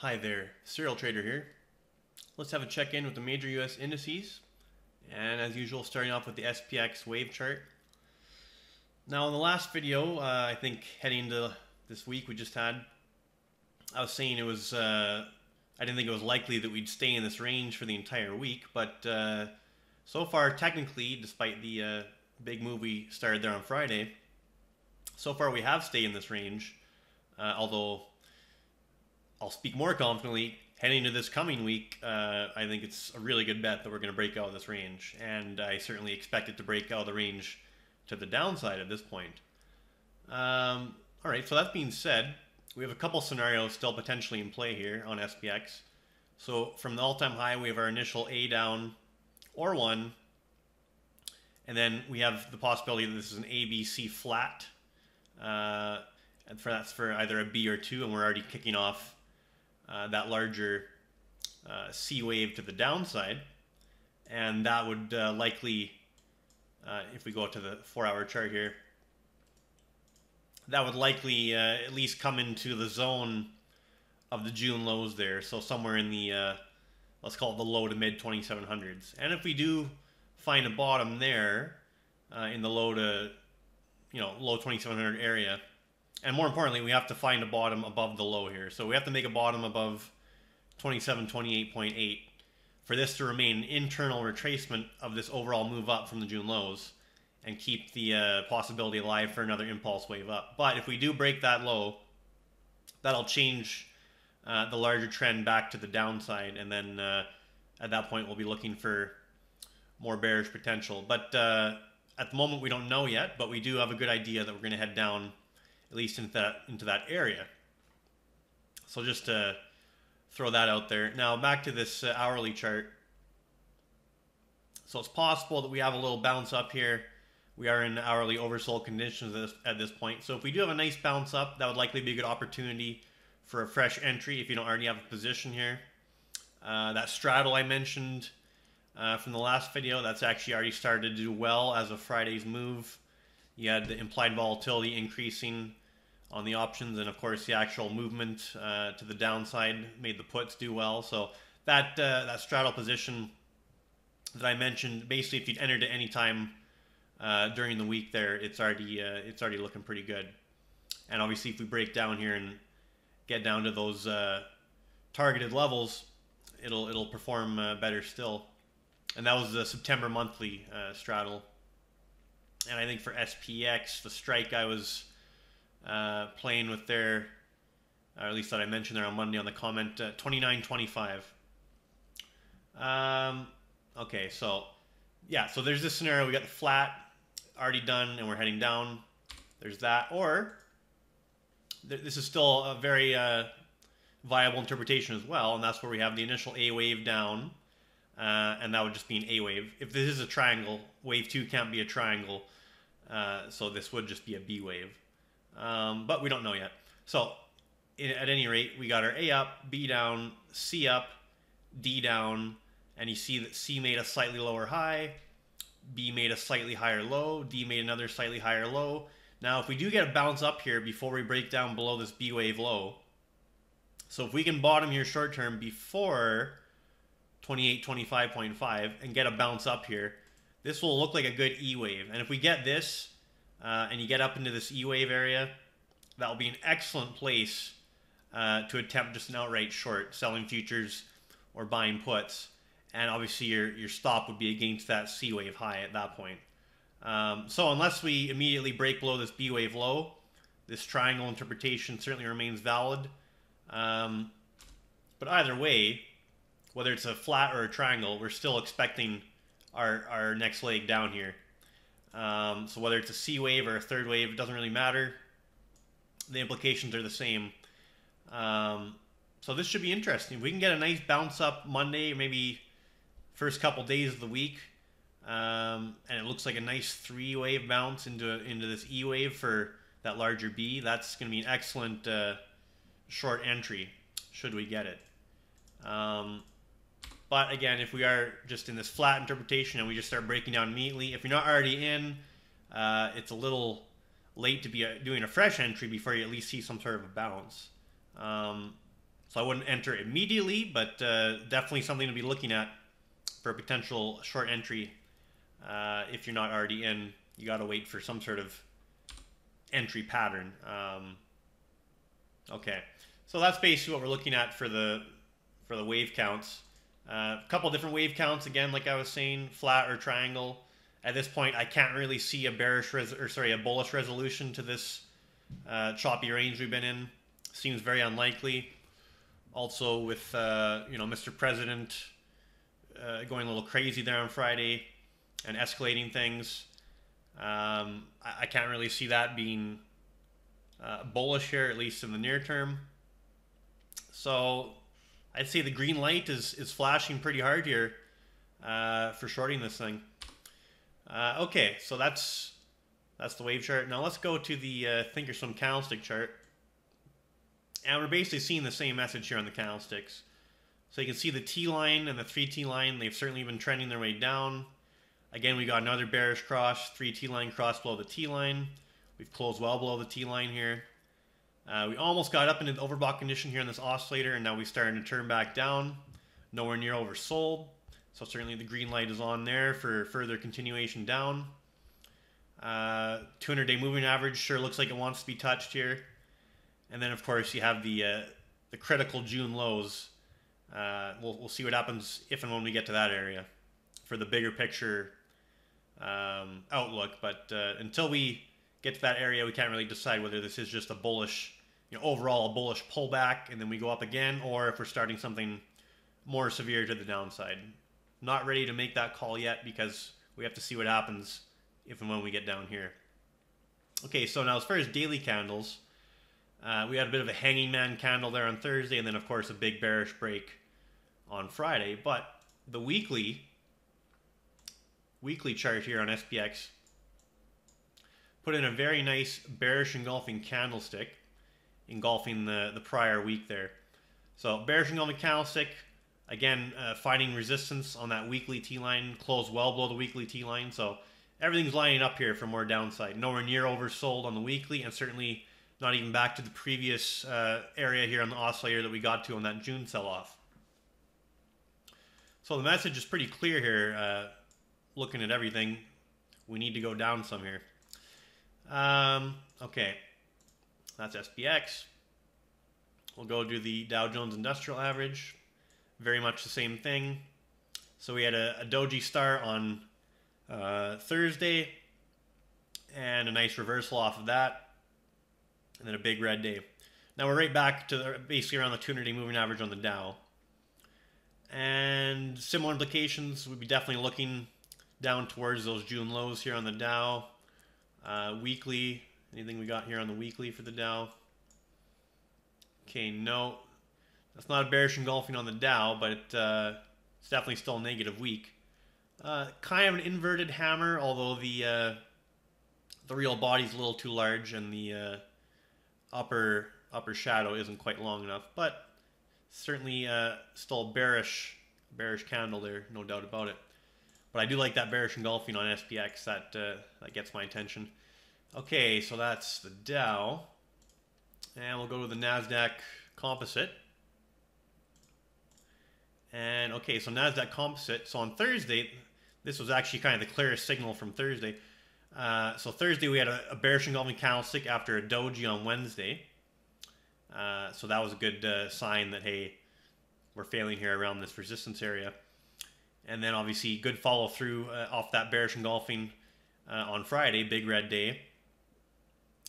Hi there, Serial Trader here. Let's have a check-in with the major US indices. And as usual, starting off with the SPX wave chart. Now in the last video, uh, I think heading into this week we just had, I was saying it was, uh, I didn't think it was likely that we'd stay in this range for the entire week, but uh, so far technically, despite the uh, big move we started there on Friday, so far we have stayed in this range, uh, although I'll speak more confidently heading into this coming week. Uh, I think it's a really good bet that we're going to break out of this range, and I certainly expect it to break out of the range to the downside at this point. Um, all right, so that being said, we have a couple scenarios still potentially in play here on SPX. So from the all-time high, we have our initial A down or one, and then we have the possibility that this is an ABC flat. Uh, and for that's for either a B or two, and we're already kicking off uh, that larger uh, C wave to the downside. And that would uh, likely, uh, if we go to the four hour chart here, that would likely uh, at least come into the zone of the June lows there. So somewhere in the, let's call it the low to mid 2700s. And if we do find a bottom there in the low to, you know, low 2700 area, and more importantly, we have to find a bottom above the low here. So we have to make a bottom above 2728.8 for this to remain an internal retracement of this overall move up from the June lows and keep the uh, possibility alive for another impulse wave up. But if we do break that low, that'll change uh, the larger trend back to the downside. And then uh, at that point, we'll be looking for more bearish potential. But uh, at the moment, we don't know yet, but we do have a good idea that we're going to head down at least into that into that area. So just to throw that out there. Now back to this uh, hourly chart. So it's possible that we have a little bounce up here. We are in hourly oversold conditions at this, at this point. So if we do have a nice bounce up, that would likely be a good opportunity for a fresh entry if you don't already have a position here. Uh, that straddle I mentioned uh, from the last video, that's actually already started to do well as of Friday's move. You had the implied volatility increasing on the options, and of course the actual movement uh, to the downside made the puts do well. So that uh, that straddle position that I mentioned, basically, if you'd entered at any time uh, during the week, there it's already uh, it's already looking pretty good. And obviously, if we break down here and get down to those uh, targeted levels, it'll it'll perform uh, better still. And that was the September monthly straddle. And I think for SPX, the strike I was uh, playing with there, or at least that I mentioned there on Monday on the comment, uh, 29.25. Um, okay, so yeah, so there's this scenario. We got the flat already done, and we're heading down. There's that, or th this is still a very uh, viable interpretation as well, and that's where we have the initial A wave down, uh, and that would just be an A wave. If this is a triangle, wave two can't be a triangle, uh, so this would just be a B wave um, but we don't know yet. So in, at any rate, we got our A up, B down, C up, D down, and you see that C made a slightly lower high, B made a slightly higher low, D made another slightly higher low. Now, if we do get a bounce up here before we break down below this B wave low, so if we can bottom here short term before 28, 25.5 and get a bounce up here, this will look like a good E wave. And if we get this, uh, and you get up into this E-wave area, that will be an excellent place uh, to attempt just an outright short, selling futures or buying puts. And obviously your, your stop would be against that C-wave high at that point. Um, so unless we immediately break below this B-wave low, this triangle interpretation certainly remains valid. Um, but either way, whether it's a flat or a triangle, we're still expecting our, our next leg down here. Um, so whether it's a C wave or a third wave, it doesn't really matter. The implications are the same. Um, so this should be interesting. We can get a nice bounce up Monday, maybe first couple days of the week, um, and it looks like a nice three wave bounce into into this E wave for that larger B. That's going to be an excellent uh, short entry should we get it. Um, but again, if we are just in this flat interpretation and we just start breaking down immediately, if you're not already in, uh, it's a little late to be uh, doing a fresh entry before you at least see some sort of a bounce. Um, So I wouldn't enter immediately, but uh, definitely something to be looking at for a potential short entry. Uh, if you're not already in, you got to wait for some sort of entry pattern. Um, okay, so that's basically what we're looking at for the for the wave counts. Uh, a couple different wave counts again, like I was saying, flat or triangle. At this point, I can't really see a bearish res- or sorry, a bullish resolution to this uh, choppy range we've been in. Seems very unlikely. Also, with uh, you know Mr. President uh, going a little crazy there on Friday and escalating things, um, I-, I, can't really see that being uh, bullish here, at least in the near term. So I'd say the green light is is flashing pretty hard here uh, for shorting this thing. Uh, okay, so that's that's the wave chart. Now let's go to the uh, Thinkorswim candlestick chart. And we're basically seeing the same message here on the candlesticks. So you can see the T line and the 3T line, they've certainly been trending their way down. Again, we got another bearish cross, 3T line cross below the T line. We've closed well below the T line here. Uh, we almost got up into the overbought condition here in this oscillator, and now we're starting to turn back down. Nowhere near oversold. So certainly the green light is on there for further continuation down. 200-day uh, moving average sure looks like it wants to be touched here. And then, of course, you have the uh, the critical June lows. Uh, we'll, we'll see what happens if and when we get to that area for the bigger picture um, outlook. But uh, until we get to that area, we can't really decide whether this is just a bullish, you know, overall a bullish pullback and then we go up again, or if we're starting something more severe to the downside. Not ready to make that call yet because we have to see what happens if and when we get down here. Okay, so now as far as daily candles, uh, we had a bit of a hanging man candle there on Thursday, and then of course a big bearish break on Friday. But the weekly weekly chart here on SPX put in a very nice bearish engulfing candlestick, engulfing the the prior week there. So bearish engulfing candlestick, again uh, finding resistance on that weekly T line, closed well below the weekly T line. So everything's lining up here for more downside. Nowhere near oversold on the weekly, and certainly not even back to the previous uh, area here on the oscillator that we got to on that June sell-off. So the message is pretty clear here. Uh, looking at everything, we need to go down some here. Um, okay, that's SPX. We'll go to the Dow Jones Industrial Average. Very much the same thing. So we had a, a doji star on uh, Thursday and a nice reversal off of that and then a big red day. Now we're right back to the, basically around the 200 day moving average on the Dow. And similar implications, we'd be definitely looking down towards those June lows here on the Dow. Uh, weekly, anything we got here on the weekly for the Dow? Okay, no. That's not a bearish engulfing on the Dow, but uh, it's definitely still a negative week. Uh, kind of an inverted hammer, although the uh, the real body's a little too large and the uh, upper upper shadow isn't quite long enough, but certainly uh, still bearish bearish candle there, no doubt about it. But I do like that bearish engulfing on SPX. That uh, that gets my attention. Okay, so that's the Dow, and we'll go to the Nasdaq Composite. And okay, so Nasdaq Composite. So on Thursday, this was actually kind of the clearest signal from Thursday. Uh, so Thursday we had a, a bearish engulfing candlestick after a doji on Wednesday. Uh, so that was a good uh, sign that hey, we're failing here around this resistance area. And then obviously good follow through uh, off that bearish engulfing uh, on Friday, big red day.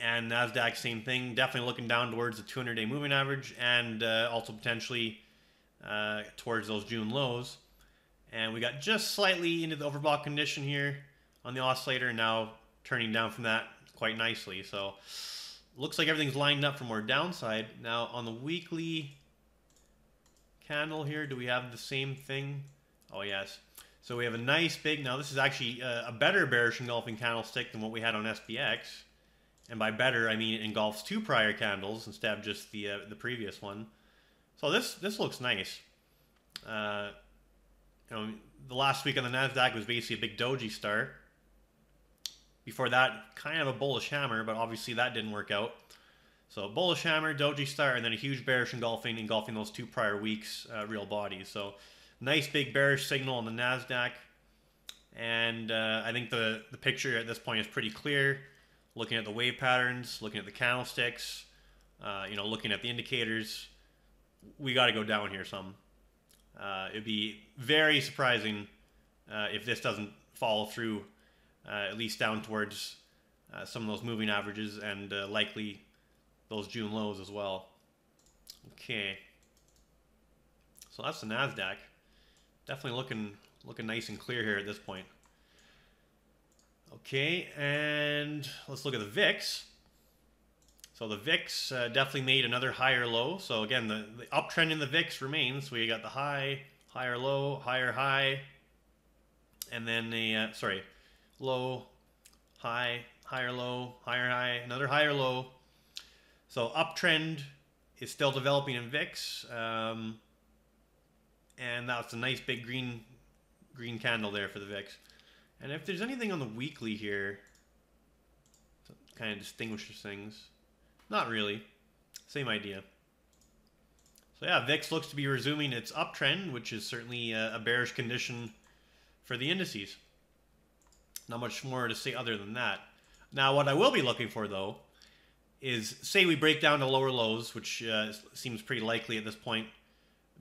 And Nasdaq same thing, definitely looking down towards the 200-day moving average and uh, also potentially uh, towards those June lows. And we got just slightly into the overbought condition here on the oscillator, now turning down from that quite nicely. So looks like everything's lined up for more downside. Now on the weekly candle here, do we have the same thing? Oh yes. So we have a nice big, now this is actually a, a better bearish engulfing candlestick than what we had on SPX. And by better, I mean it engulfs two prior candles instead of just the uh, the previous one. So this this looks nice. Uh, you know, the last week on the Nasdaq was basically a big doji star. Before that, kind of a bullish hammer, but obviously that didn't work out. So bullish hammer, doji star, and then a huge bearish engulfing, engulfing those two prior weeks uh, real bodies. So nice big bearish signal on the Nasdaq, and uh, I think the the picture at this point is pretty clear. Looking at the wave patterns, looking at the candlesticks, uh, you know, looking at the indicators, we got to go down here some. Uh, it'd be very surprising uh, if this doesn't follow through, uh, at least down towards uh, some of those moving averages and uh, likely those June lows as well. Okay. So that's the Nasdaq. Definitely looking looking nice and clear here at this point. Okay, and let's look at the VIX. So the VIX uh, definitely made another higher low. So again, the, the uptrend in the VIX remains. We got the high, higher low, higher high, and then the, uh, sorry, low, high, higher low, higher high, another higher low. So uptrend is still developing in VIX. Um, and that's a nice big green green candle there for the VIX. And if there's anything on the weekly here to kind of distinguishes things, not really. Same idea. So yeah, VIX looks to be resuming its uptrend, which is certainly a, a bearish condition for the indices. Not much more to say other than that. Now, what I will be looking for, though, is say we break down to lower lows, which uh, seems pretty likely at this point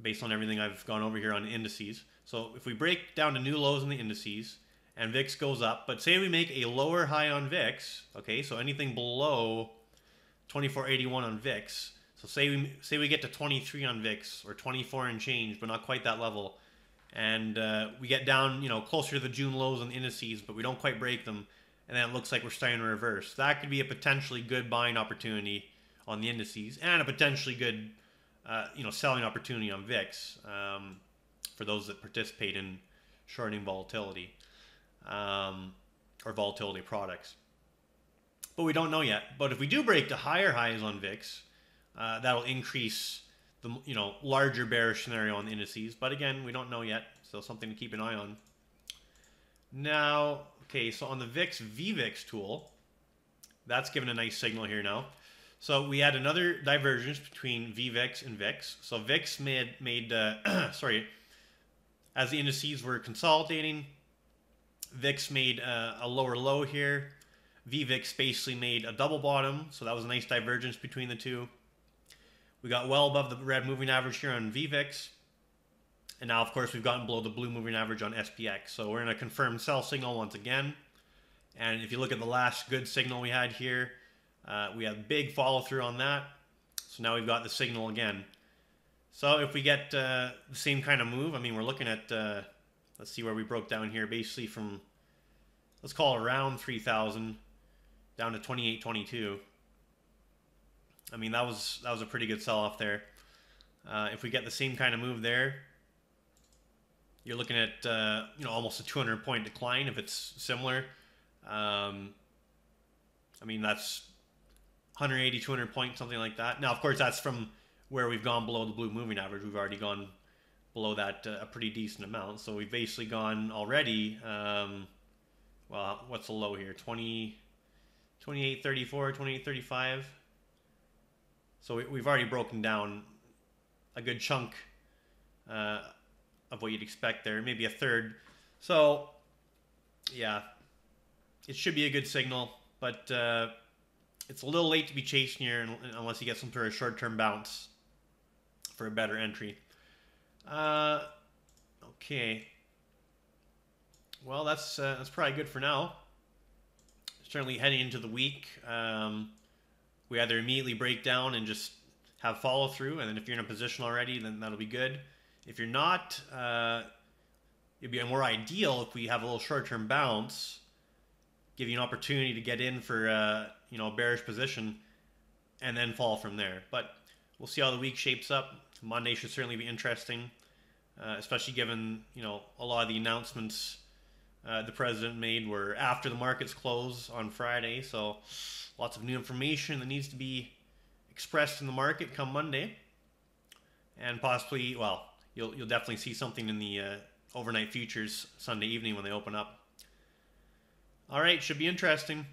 based on everything I've gone over here on indices. So if we break down to new lows in the indices and VIX goes up, but say we make a lower high on VIX, okay, so anything below 2481 on VIX. So say we say we get to 23 on VIX or 24 and change, but not quite that level, and uh, we get down, you know, closer to the June lows on the indices, but we don't quite break them, and then it looks like we're starting to reverse. That could be a potentially good buying opportunity on the indices and a potentially good, uh, you know, selling opportunity on VIX um, for those that participate in shorting volatility um, or volatility products but we don't know yet. But if we do break to higher highs on VIX, uh, that'll increase the you know larger bearish scenario on the indices. But again, we don't know yet, so something to keep an eye on. Now, okay, so on the VIX VVIX tool, that's given a nice signal here now. So we had another divergence between VVIX and VIX. So VIX made made uh, sorry, as the indices were consolidating, VIX made a lower low here VVIX basically made a double bottom, so that was a nice divergence between the two. We got well above the red moving average here on VVIX. And now, of course, we've gotten below the blue moving average on SPX. So we're in a confirmed sell signal once again. And if you look at the last good signal we had here, uh, we have big follow through on that. So now we've got the signal again. So if we get uh, the same kind of move, I mean, we're looking at, uh, let's see where we broke down here, basically from, let's call around 3,000 down to 28.22. I mean, that was that was a pretty good sell off there. Uh, if we get the same kind of move there, you're looking at uh, you know almost a 200 point decline if it's similar. Um, I mean, that's 180, 200 points, something like that. Now, of course, that's from where we've gone below the blue moving average. We've already gone below that uh, a pretty decent amount. So we've basically gone already. Um, well, what's the low here? 20. 2834, 2835. So we, have already broken down a good chunk uh, of what you'd expect there, maybe a third. So, yeah, it should be a good signal, but uh, it's a little late to be chasing here unless you get some sort of short-term bounce for a better entry. Uh, okay. Well, that's uh, that's probably good for now certainly heading into the week, um, we either immediately break down and just have follow through, and then if you're in a position already, then that'll be good. If you're not, uh, it'd be more ideal if we have a little short-term bounce, give you an opportunity to get in for uh, you know a bearish position, and then fall from there. But we'll see how the week shapes up. Monday should certainly be interesting, uh, especially given you know a lot of the announcements uh, the president made were after the markets close on Friday. So lots of new information that needs to be expressed in the market come Monday, and possibly, well, you'll you'll definitely see something in the uh, overnight futures Sunday evening when they open up. All right, should be interesting.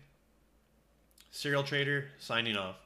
Serial Trader signing off.